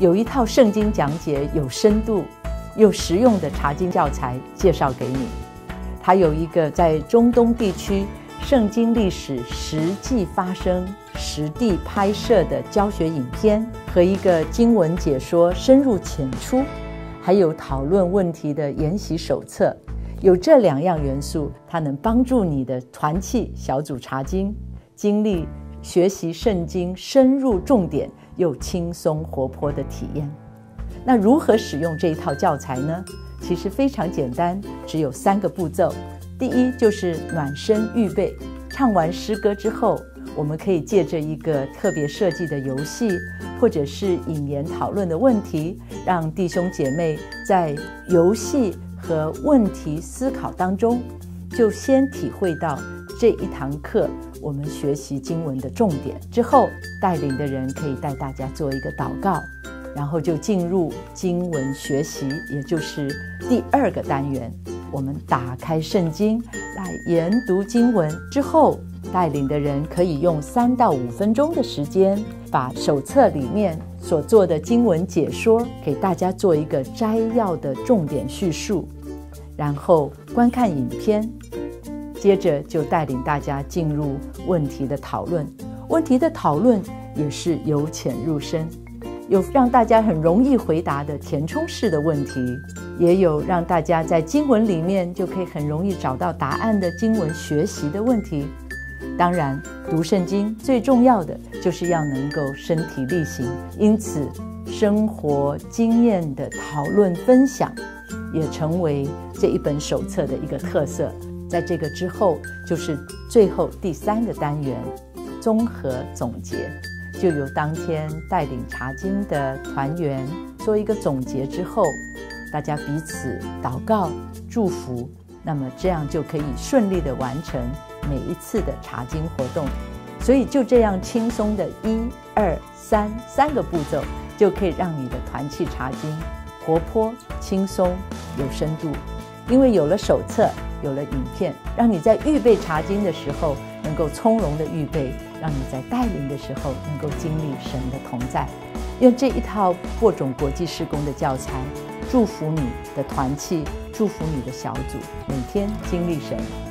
有一套圣经讲解有深度又实用的查经教材介绍给你。它有一个在中东地区圣经历史实际发生、实地拍摄的教学影片，和一个经文解说深入浅出，还有讨论问题的研习手册。有这两样元素，它能帮助你的团契小组查经经历学习圣经深入重点又轻松活泼的体验。那如何使用这一套教材呢？其实非常简单，只有三个步骤。第一就是暖身预备，唱完诗歌之后，我们可以借着一个特别设计的游戏，或者是引言讨论的问题，让弟兄姐妹在游戏。和问题思考当中，就先体会到这一堂课我们学习经文的重点。之后，带领的人可以带大家做一个祷告，然后就进入经文学习，也就是第二个单元。我们打开圣经来研读经文之后，带领的人可以用三到五分钟的时间，把手册里面所做的经文解说给大家做一个摘要的重点叙述。然后观看影片，接着就带领大家进入问题的讨论。问题的讨论也是由浅入深，有让大家很容易回答的填充式的问题，也有让大家在经文里面就可以很容易找到答案的经文学习的问题。当然，读圣经最重要的就是要能够身体力行，因此生活经验的讨论分享。也成为这一本手册的一个特色。在这个之后，就是最后第三个单元——综合总结，就由当天带领查经的团员做一个总结之后，大家彼此祷告祝福，那么这样就可以顺利的完成每一次的查经活动。所以就这样轻松的一二三三个步骤，就可以让你的团契查经。活泼、轻松、有深度，因为有了手册，有了影片，让你在预备查经的时候能够从容的预备，让你在带领的时候能够经历神的同在。用这一套播种国际施工的教材，祝福你的团契，祝福你的小组，每天经历神。